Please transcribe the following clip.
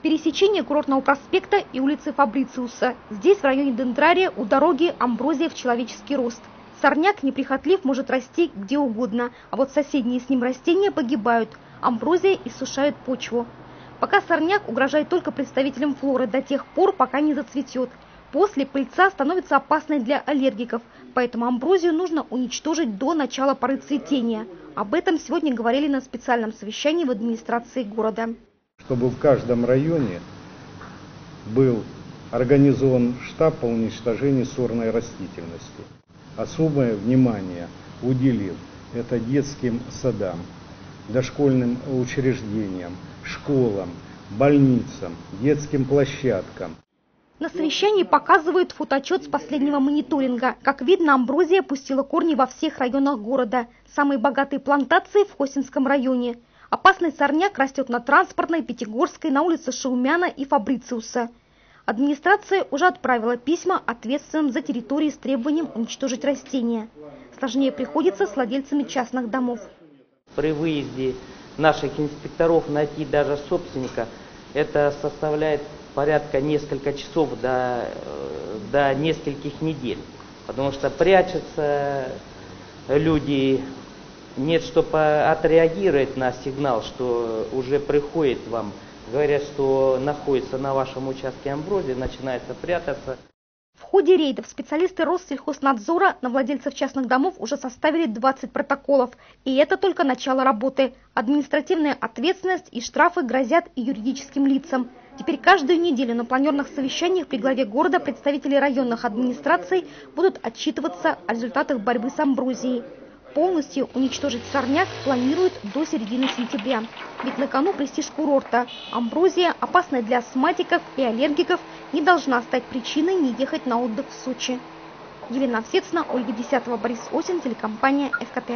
Пересечение курортного проспекта и улицы Фабрициуса. Здесь, в районе Дендрария, у дороги амброзия в человеческий рост. Сорняк неприхотлив может расти где угодно, а вот соседние с ним растения погибают. Амброзия иссушает почву. Пока сорняк угрожает только представителям флоры до тех пор, пока не зацветет. После пыльца становится опасной для аллергиков, поэтому амброзию нужно уничтожить до начала поры цветения. Об этом сегодня говорили на специальном совещании в администрации города чтобы в каждом районе был организован штаб по уничтожению сорной растительности. Особое внимание уделив это детским садам, дошкольным учреждениям, школам, больницам, детским площадкам. На совещании показывают фотоотчет с последнего мониторинга. Как видно, амброзия пустила корни во всех районах города. Самые богатые плантации в Хосинском районе. Опасный сорняк растет на Транспортной, Пятигорской, на улице Шаумяна и Фабрициуса. Администрация уже отправила письма ответственным за территории с требованием уничтожить растения. Сложнее приходится с владельцами частных домов. При выезде наших инспекторов найти даже собственника, это составляет порядка несколько часов до, э, до нескольких недель. Потому что прячутся люди нет, чтобы отреагировать на сигнал, что уже приходит вам, говорят, что находится на вашем участке амброзия, начинается прятаться. В ходе рейдов специалисты Россельхознадзора на владельцев частных домов уже составили 20 протоколов. И это только начало работы. Административная ответственность и штрафы грозят и юридическим лицам. Теперь каждую неделю на планерных совещаниях при главе города представители районных администраций будут отчитываться о результатах борьбы с амброзией полностью уничтожить сорняк планируют до середины сентября. Ведь на кону престиж курорта. Амброзия, опасная для астматиков и аллергиков, не должна стать причиной не ехать на отдых в Сочи. Елена Овсецна, Ольга Десятого, Борис Осин, телекомпания ФКТ.